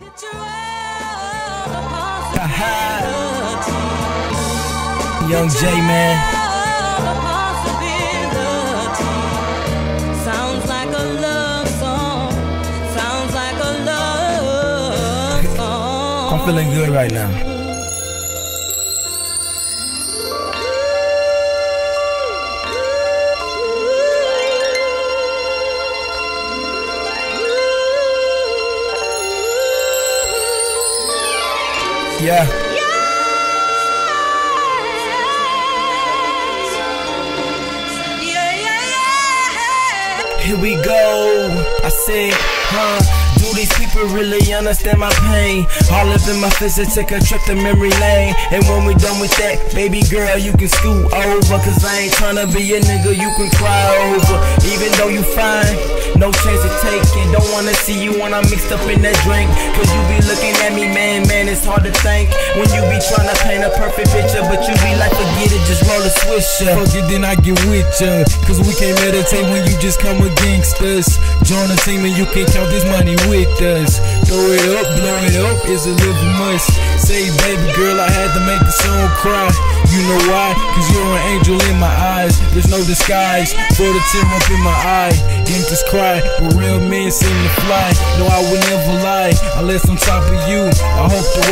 Young J, man. Sounds like a love song. Sounds like a love song. I'm feeling good right now. Yeah, Here we go. I said, huh? Do these people really understand my pain? All up in my I take a trip to memory lane. And when we done with that, baby girl, you can scoot over. Cause I ain't tryna be a nigga you can cry over. Even though you fine, no chance of taking. Don't wanna see you when I'm mixed up in that drink. Cause you be looking at me, man, man, it's hard to think. When you be tryna paint a perfect picture, but you be like, forget it, just swisher. Fuck it, then I get with ya. Cause we can't meditate when you just come against us. Join the team and you can count this money with us. Throw it up, blow it up, is a living must. Say, baby girl, I had to make the song cry. You know why? Cause you're an angel in my eyes. There's no disguise for the tear up in my eye. Gangsters cry, but real men seem to fly. No, I would never lie unless on top of you.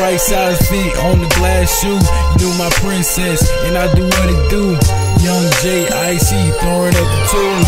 Right size fit on the glass shoe. You my princess, and I do what it do. Young J, ICEE, throwing up the tools.